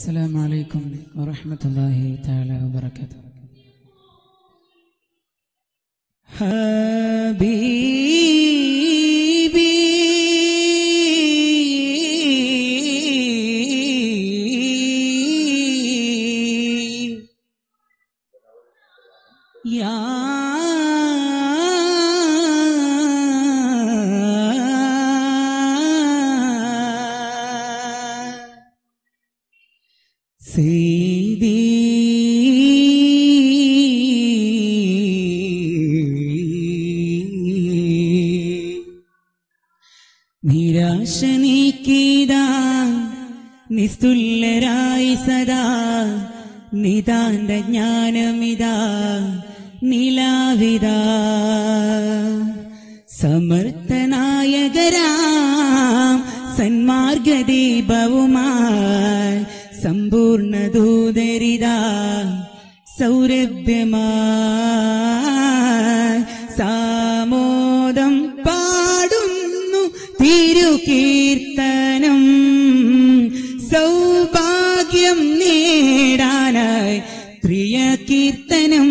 السلام عليكم ورحمة الله تعالى وبركاته. حبيبي يا സീതി നിരാശ നിസ്തുല്യരായി സദാ നിതാന്ത ജ്ഞാനമിതാ നിലാവിതാ. സമർത്ഥനായകരാ സന്മാർഗദീപവുമാ സമ്പൂർണ ദൂതരിതാ സൗരഭ്യമായി സാമോദം പാടുന്നു തിരുകീർത്തനം. സൗഭാഗ്യം നേടാനായി പ്രിയ കീർത്തനം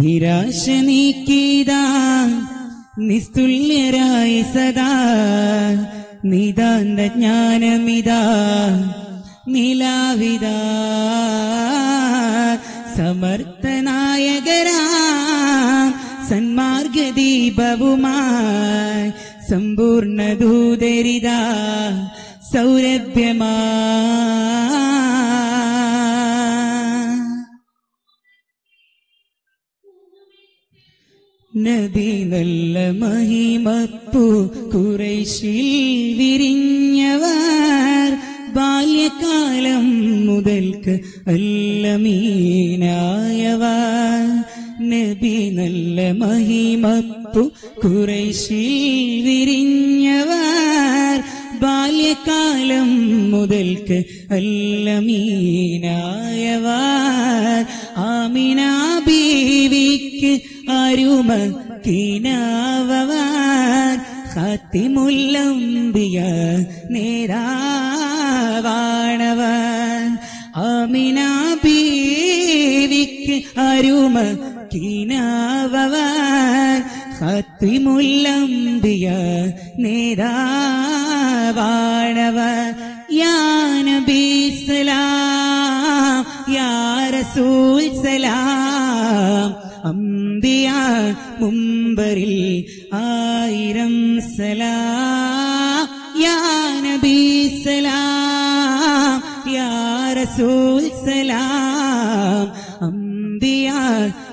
നിരാശ നീക്കിയതാ നിസ്തുല്യരായി സദാ നിതാന്ത ജ്ഞാനമിതാ നിലാവിതാ സമർത്ഥനായകരാ സന്മാർഗദീപവുമായി സമ്പൂർണ ദൂതരിതാ സൗരഭ്യമാ. നബി നല്ല മഹിമപ്പു കുറേശിൽ വിരിഞ്ഞവർ. ബാല്യകാലം മുതൽക്ക് അല്ലമീനായവർ. നബി നല്ല മഹിമപ്പു കുറേശിൽ വിരിഞ്ഞവർ. ബാല്യകാലം മുതൽക്ക് അല്ലമീനായവർ. ആമിന ബീവിക്ക് അരുമ കിനാവവർ ഖാത്തിമുല്ലംബിയ നേരാവാണവർ ആമിന ബീവിക്ക് അരുമ കിനാവവർ ഖാത്തിമുല്ലംബിയ നേരാവാണവൻ. യാ നബീ സലാം യാ റസൂൽ സലാം. മുമ്പരിൽ ആയിരം സലാം യാ നബി സലാം യാ റസൂൽ സലാം. അംബിയ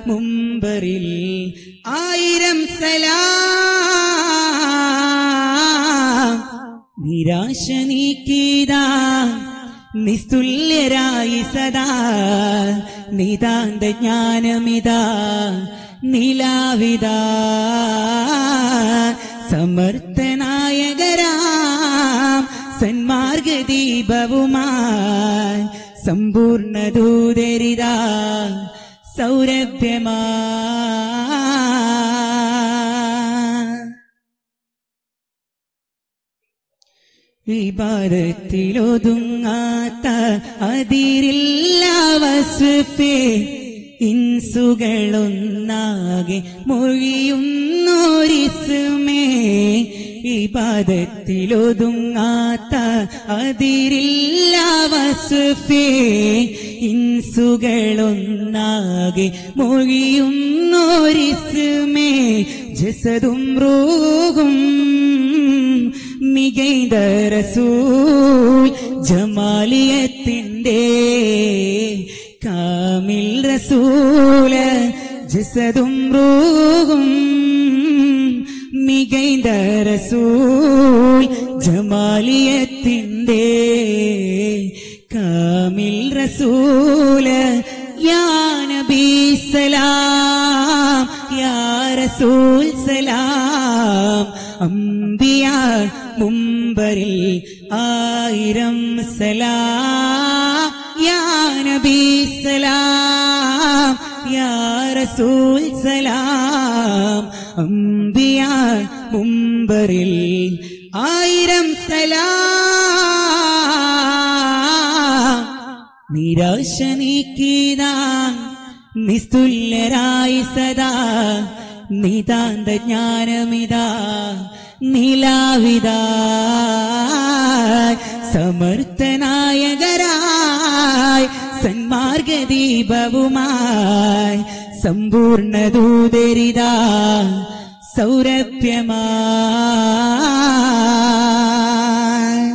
മുമ്പരിൽ ആയിരം സലാം. നിരാശ നീക്കിതാ നിസ്തുല്യരായി സദാ നിതാന്ത ജ്ഞാനമിതാ നിലാവിതാ സമർത്ഥനായകരാം സന്മാർഗദീപവുമായി സമ്പൂർണ ദൂതരിതാ സൗരഭ്യമാ വിഭാരത്തിലൊതുങ്ങാത്ത അതിരില്ല വസ്ഫേ ഇൻസുകളൊന്നാകെ മൊഴിയുന്നോരിസുമേ ഇബാദത്തിലൊതുങ്ങാത്ത അതിരില്ല വസുഫേ ഇൻസുകളൊന്നാകെ മൊഴിയുന്നോരിസുമേ ജസതും റോഗും മികൈത റസൂൽ ജമാലിയത്തിന്റെ കാമിൽ റസൂല ജസദും റൂഹും മികൈന്ദ റസൂൽ ജമാലിയത്തിന്റെ കാമിൽ റസൂല യാ നബി സലാം റസൂൽ സലാം. അംബിയ മുമ്പരിൽ ആയിരം സലാം. യാ സലാം യാ അംബിയ മുമ്പരിൽ ആയിരം സലാം. നിരാശ നീക്കീതാ നിസ്തുല്യരായി സദാ നിതാന്ത ജ്ഞാനമിതാ നിലാവിതാ. സമർത്ഥനായകരായി സന്മാർഗദീപവുമായി സമ്പൂർണ ദൂതരിതാ സൗരഭ്യമായി